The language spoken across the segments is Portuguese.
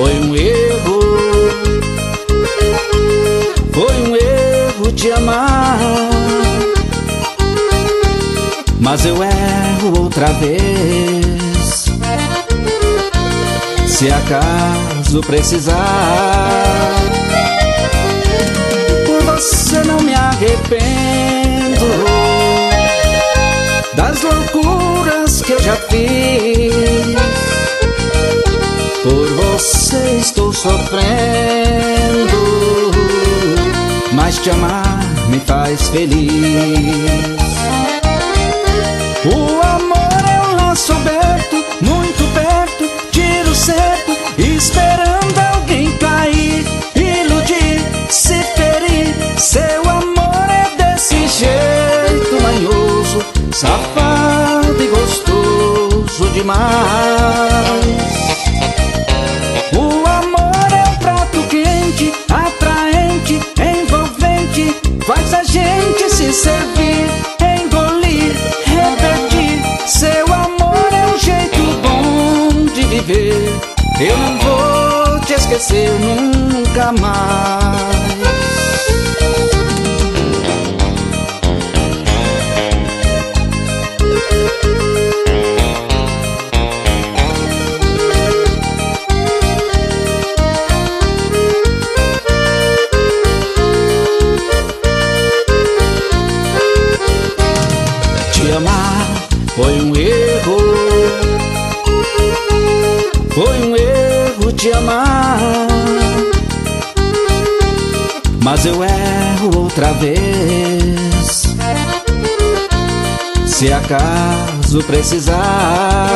foi um erro. Foi um erro te amar. Mas eu erro outra vez. Se acaso precisar, por você não me arrependo das loucuras que eu já fiz. Por você estou sofrendo, mas te amar me faz feliz. O amor é um laço aberto, muito perto, tiro certo, esperando alguém cair, iludir, se ferir. Seu amor é desse jeito manhoso, safado e gostoso demais. Faz a gente se servir, engolir, repetir. Seu amor é um jeito bom de viver. Eu não vou te esquecer nunca mais. Te amar foi um erro. Foi um erro te amar. Mas eu erro outra vez. Se acaso precisar,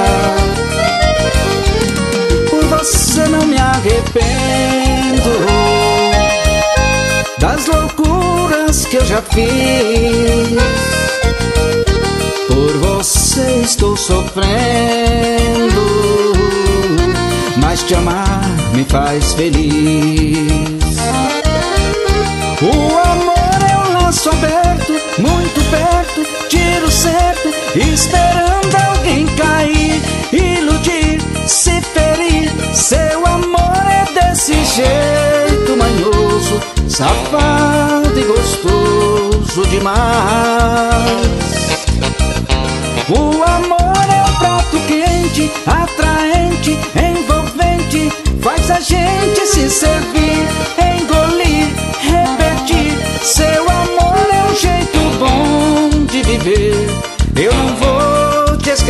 por você não me arrependo das loucuras que eu já fiz. Sofrendo, mas te amar me faz feliz. O amor é um laço aberto, muito perto, tiro certo, esperando alguém cair, iludir, se ferir. Seu amor é desse jeito manhoso, safado e gostoso demais.